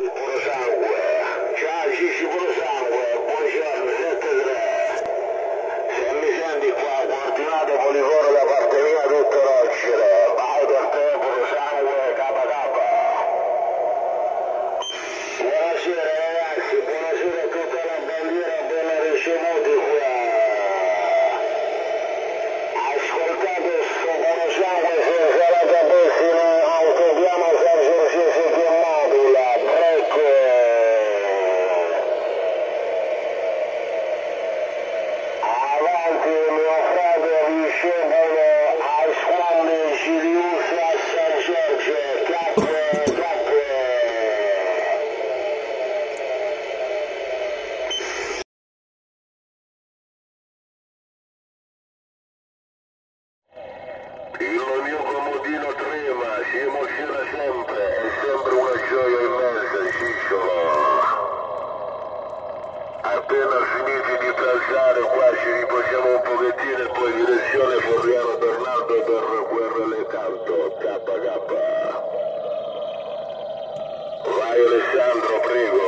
Rosalva, gente de Il mio comodino trema, si emoziona sempre, è sempre una gioia immensa, cicciolo. Appena finiti di pranzare qua ci riposiamo un pochettino e poi direzione Forriano Bernardo per Guerra Le Canto, KK. Vai Alessandro, prego.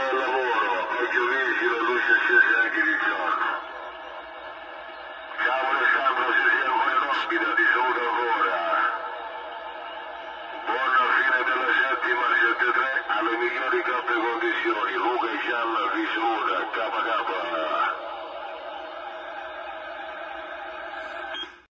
Kennedy Gulf